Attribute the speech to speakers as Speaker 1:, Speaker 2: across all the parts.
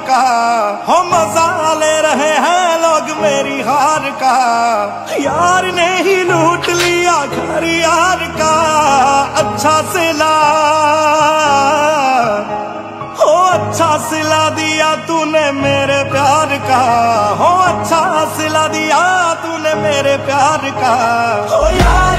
Speaker 1: का। हो मज़ा ले रहे हैं लोग मेरी हार का। यार ने ही लूट लिया घर यार का। अच्छा सिला। हो अच्छा सिला दिया तूने मेरे प्यार का। हो अच्छा सिला दिया तूने मेरे प्यार का। हो यार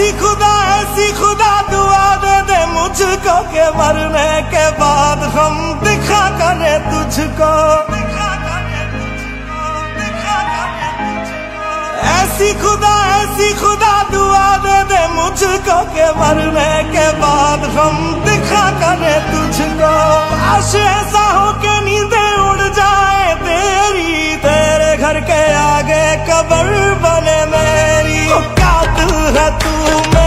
Speaker 1: ऐसी खुदा ऐसी खुदा, दुआ दे दे मुझको के मरने के बाद हम दिखा करे तुझको। ऐसी खुदा ऐसी खुदा, दुआ दे दे मुझको के मरने के बाद हम दिखा करे तुझको। काश ऐसा हो के नींदे उड़ जाए तेरी, तेरे घर के आगे कबर तू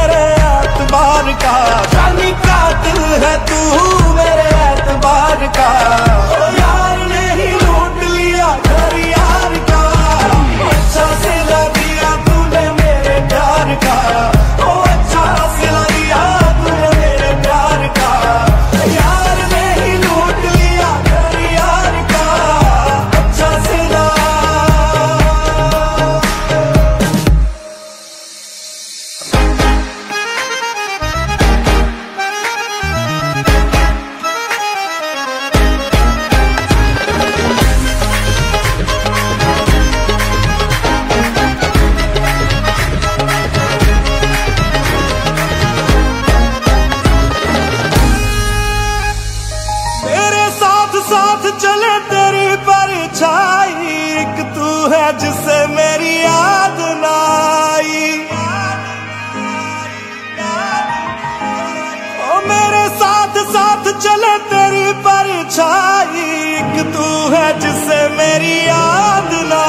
Speaker 1: पर छाई, एक तू है जिसे मेरी याद ना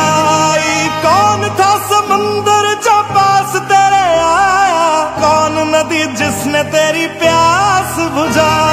Speaker 1: आई कौन था समंदर जो पास तेरे आया? कौन नदी जिसने तेरी प्यास बुझा